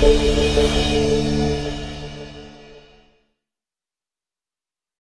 Thank you.